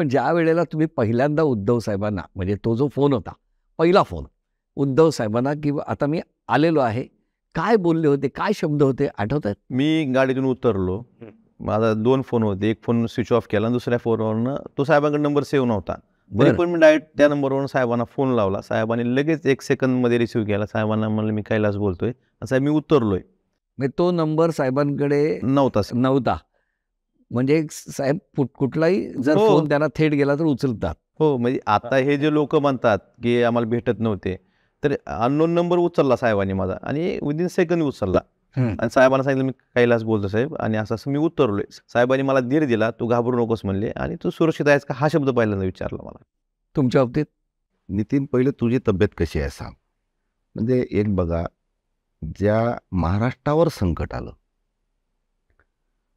पण ज्या वेळेला तुम्ही पहिल्यांदा उद्धव साहेबांना म्हणजे तो जो फोन होता पहिला फोन उद्धव साहेबांना की आता मी आलेलो आहे काय बोलले होते काय शब्द होते आठवत आहेत मी गाडीतून उतरलो. माझा दोन फोन होते एक फोन स्विच ऑफ केला आणि दुसऱ्या फोनवरनं तो साहेबांकडे नंबर सेव्ह नव्हता. तरी बरं. पण मी डायरेक्ट त्या नंबरवरून साहेबांना फोन लावला. साहेबांनी लगेच एक सेकंदमध्ये रिसिव्ह केला. साहेबांना म्हणलं मी कैलास बोलतोय. साहेब मी उतरलोय. म्हणजे तो नंबर साहेबांकडे नव्हता. नव्हता. म्हणजे साहेब कुठ- कुठलाही जर हो. फोन त्यांना थेट गेला तर उचलतात. हो म्हणजे आता हे जे लोक म्हणतात की आम्हाला भेटत नव्हते तर अननोन नंबर उचलला साहेबांनी माझा आणि विदिन सेकंद उचलला. आणि साहेबांना सांगितलं मी कैलास बोलतो साहेब आणि असं असं मी उतरलोय. साहेबांनी मला धीर दिला तू घाबरू नकोस म्हणले आणि तू सुरक्षित आहेस का? हा शब्द पहिल्यांदा विचारला मला. तुमच्या बाबतीत? नितीन पहिले तुझी तब्येत कशी आहे सांग. म्हणजे एक बघा ज्या महाराष्ट्रावर संकट आलं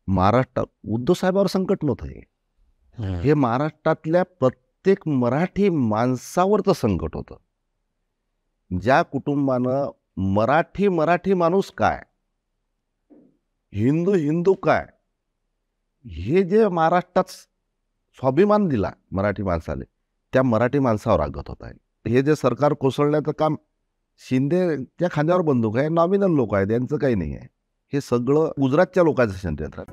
महाराष्ट्र उद्धव साहेबावर संकट नव्हतं हे. हे. महाराष्ट्रातल्या प्रत्येक मराठी माणसावरचं संकट होतं. ज्या कुटुंबानं मराठी मराठी माणूस काय? हिंदू हिंदू काय? हे जे महाराष्ट्रात स्वाभिमान दिला मराठी माणसाने त्या मराठी माणसावर आगत होत. आहे हे जे सरकार कोसळण्याचं काम शिंदेच्या खांद्यावर बंदूक आहे नॉमिनल लोक आहेत यांचं काही नाही आहे. हे सगळं गुजरातच्या लोकांचं षडयंत्र